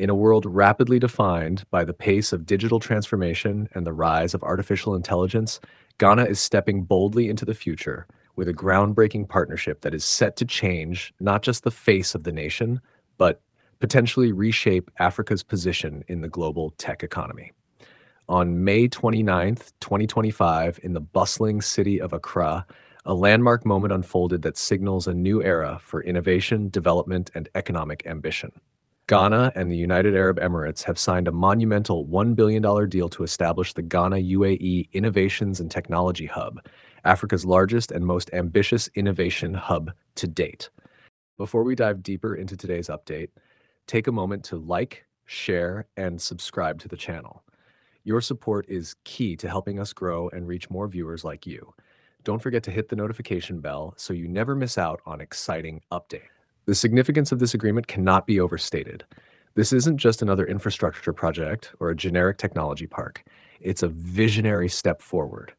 In a world rapidly defined by the pace of digital transformation and the rise of artificial intelligence, Ghana is stepping boldly into the future with a groundbreaking partnership that is set to change not just the face of the nation, but potentially reshape Africa's position in the global tech economy. On May 29th, 2025, in the bustling city of Accra, a landmark moment unfolded that signals a new era for innovation, development, and economic ambition. Ghana and the United Arab Emirates have signed a monumental $1 billion deal to establish the Ghana UAE Innovations and Technology Hub, Africa's largest and most ambitious innovation hub to date. Before we dive deeper into today's update, take a moment to like, share, and subscribe to the channel. Your support is key to helping us grow and reach more viewers like you. Don't forget to hit the notification bell so you never miss out on exciting updates. The significance of this agreement cannot be overstated. This isn't just another infrastructure project or a generic technology park. It's a visionary step forward,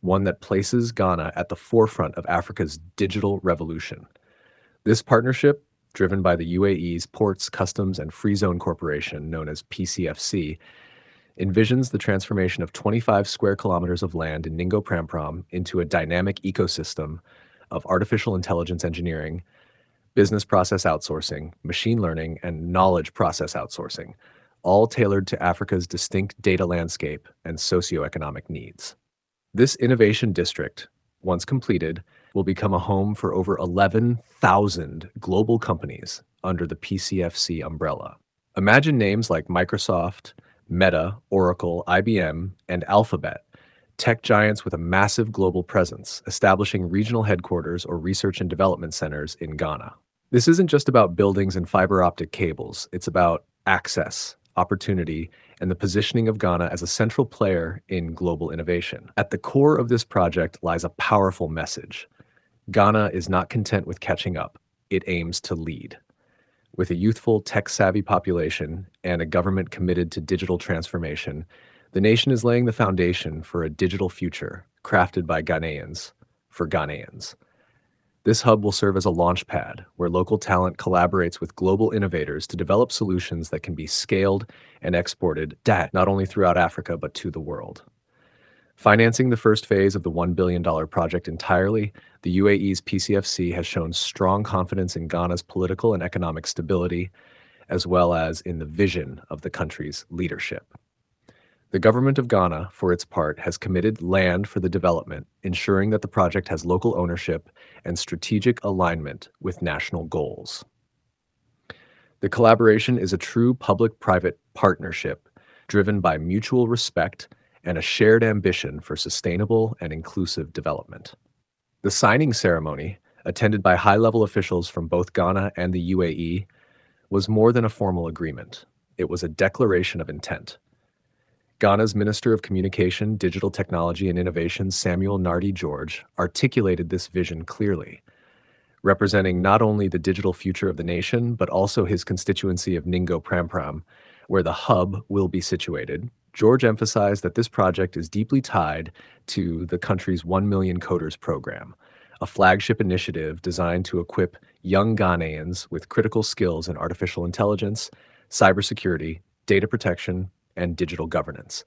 one that places Ghana at the forefront of Africa's digital revolution. This partnership, driven by the UAE's Ports, Customs, and Free Zone Corporation, known as PCFC, envisions the transformation of 25 square kilometers of land in Ningo Prampram into a dynamic ecosystem of artificial intelligence engineering business process outsourcing, machine learning, and knowledge process outsourcing, all tailored to Africa's distinct data landscape and socioeconomic needs. This innovation district, once completed, will become a home for over 11,000 global companies under the PCFC umbrella. Imagine names like Microsoft, Meta, Oracle, IBM, and Alphabet, tech giants with a massive global presence, establishing regional headquarters or research and development centers in Ghana. This isn't just about buildings and fiber optic cables, it's about access, opportunity, and the positioning of Ghana as a central player in global innovation. At the core of this project lies a powerful message Ghana is not content with catching up, it aims to lead. With a youthful, tech savvy population and a government committed to digital transformation, the nation is laying the foundation for a digital future crafted by Ghanaians for Ghanaians. This hub will serve as a launchpad where local talent collaborates with global innovators to develop solutions that can be scaled and exported not only throughout Africa but to the world. Financing the first phase of the $1 billion project entirely, the UAE's PCFC has shown strong confidence in Ghana's political and economic stability, as well as in the vision of the country's leadership. The government of Ghana, for its part, has committed land for the development, ensuring that the project has local ownership and strategic alignment with national goals. The collaboration is a true public-private partnership driven by mutual respect and a shared ambition for sustainable and inclusive development. The signing ceremony, attended by high-level officials from both Ghana and the UAE, was more than a formal agreement. It was a declaration of intent. Ghana's Minister of Communication, Digital Technology and Innovation, Samuel Nartey George, articulated this vision clearly, representing not only the digital future of the nation, but also his constituency of Ningo Prampram, where the hub will be situated. George emphasized that this project is deeply tied to the country's 1 Million Coders program, a flagship initiative designed to equip young Ghanaians with critical skills in artificial intelligence, cybersecurity, data protection, and digital governance.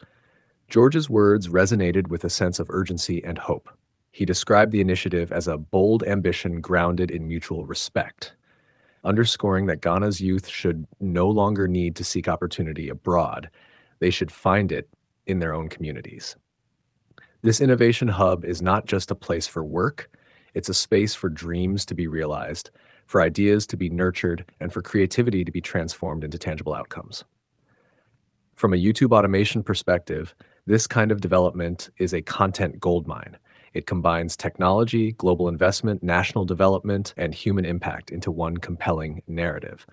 George's words resonated with a sense of urgency and hope. He described the initiative as a bold ambition grounded in mutual respect, underscoring that Ghana's youth should no longer need to seek opportunity abroad. They should find it in their own communities. This innovation hub is not just a place for work, it's a space for dreams to be realized, for ideas to be nurtured, and for creativity to be transformed into tangible outcomes. From a YouTube automation perspective, this kind of development is a content goldmine. It combines technology, global investment, national development, and human impact into one compelling narrative.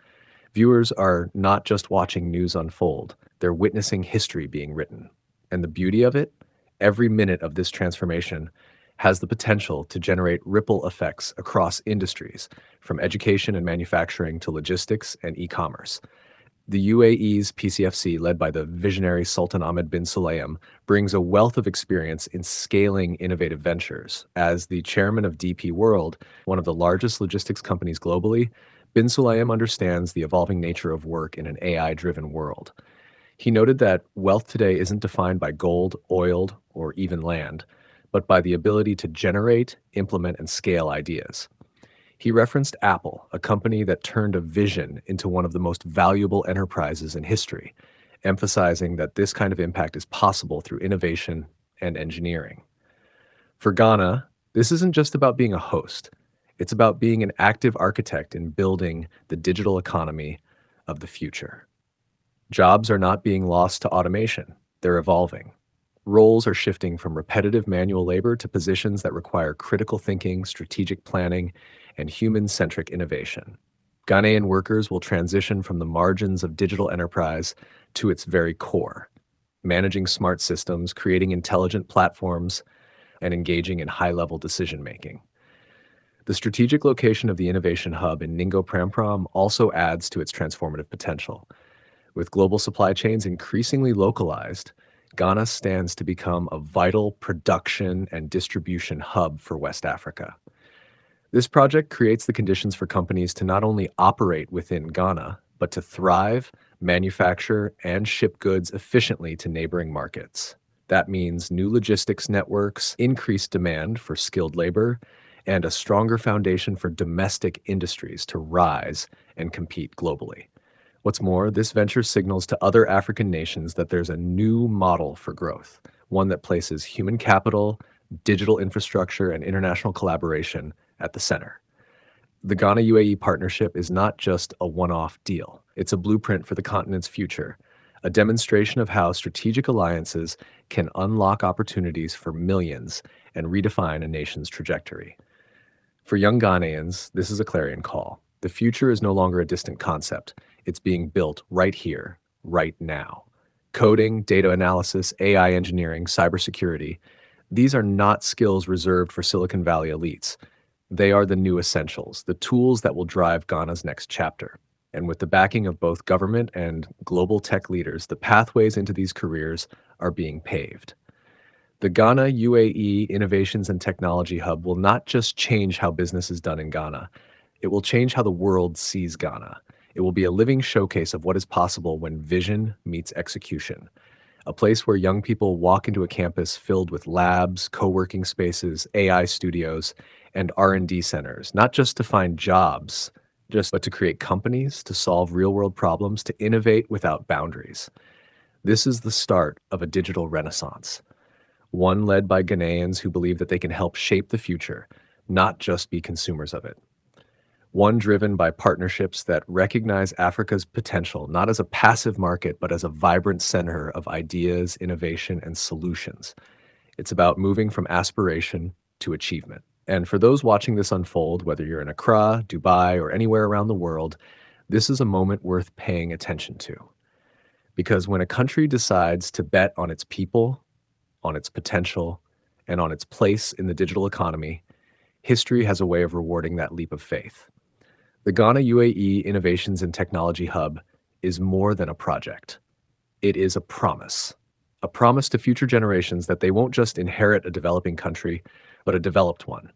Viewers are not just watching news unfold, they're witnessing history being written. And the beauty of it, every minute of this transformation has the potential to generate ripple effects across industries, from education and manufacturing to logistics and e commerce. The UAE's PCFC, led by the visionary Sultan Ahmed bin Sulayem, brings a wealth of experience in scaling innovative ventures. As the chairman of DP World, one of the largest logistics companies globally, Bin Sulayem understands the evolving nature of work in an AI driven world. He noted that wealth today isn't defined by gold, oil, or even land, but by the ability to generate, implement, and scale ideas. He referenced Apple, a company that turned a vision into one of the most valuable enterprises in history, emphasizing that this kind of impact is possible through innovation and engineering. For Ghana, this isn't just about being a host, it's about being an active architect in building the digital economy of the future. Jobs are not being lost to automation, they're evolving. Roles are shifting from repetitive manual labor to positions that require critical thinking, strategic planning, and human centric innovation. Ghanaian workers will transition from the margins of digital enterprise to its very core, managing smart systems, creating intelligent platforms, and engaging in high level decision making. The strategic location of the Innovation Hub in Ningo Prampram also adds to its transformative potential. With global supply chains increasingly localized, Ghana stands to become a vital production and distribution hub for West Africa. This project creates the conditions for companies to not only operate within Ghana, but to thrive, manufacture, and ship goods efficiently to neighboring markets. That means new logistics networks, increased demand for skilled labor, and a stronger foundation for domestic industries to rise and compete globally. What's more, this venture signals to other African nations that there's a new model for growth, one that places human capital, digital infrastructure, and international collaboration at the center. The Ghana UAE partnership is not just a one off deal, it's a blueprint for the continent's future, a demonstration of how strategic alliances can unlock opportunities for millions and redefine a nation's trajectory. For young Ghanaians, this is a clarion call. The future is no longer a distant concept. It's being built right here, right now. Coding, data analysis, AI engineering, cybersecurity, these are not skills reserved for Silicon Valley elites. They are the new essentials, the tools that will drive Ghana's next chapter. And with the backing of both government and global tech leaders, the pathways into these careers are being paved. The Ghana UAE Innovations and Technology Hub will not just change how business is done in Ghana, it will change how the world sees Ghana. It will be a living showcase of what is possible when vision meets execution. A place where young people walk into a campus filled with labs, co-working spaces, AI studios, and R&D centers, not just to find jobs, just but to create companies, to solve real-world problems, to innovate without boundaries. This is the start of a digital renaissance, one led by Ghanaians who believe that they can help shape the future, not just be consumers of it one driven by partnerships that recognize Africa's potential not as a passive market, but as a vibrant center of ideas, innovation, and solutions. It's about moving from aspiration to achievement. And for those watching this unfold, whether you're in Accra, Dubai, or anywhere around the world, this is a moment worth paying attention to. Because when a country decides to bet on its people, on its potential, and on its place in the digital economy, history has a way of rewarding that leap of faith. The Ghana UAE Innovations and Technology Hub is more than a project. It is a promise. A promise to future generations that they won't just inherit a developing country, but a developed one.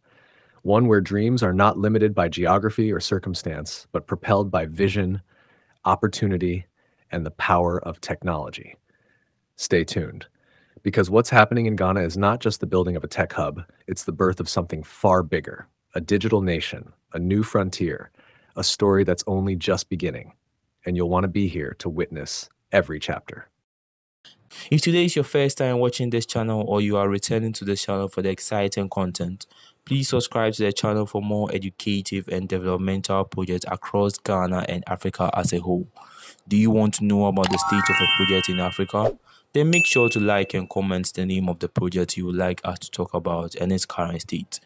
One where dreams are not limited by geography or circumstance, but propelled by vision, opportunity, and the power of technology. Stay tuned. Because what's happening in Ghana is not just the building of a tech hub, it's the birth of something far bigger a digital nation, a new frontier, a story that's only just beginning, and you'll want to be here to witness every chapter. If today is your first time watching this channel or you are returning to this channel for the exciting content, please subscribe to the channel for more educative and developmental projects across Ghana and Africa as a whole. Do you want to know about the state of a project in Africa? Then make sure to like and comment the name of the project you would like us to talk about and its current state.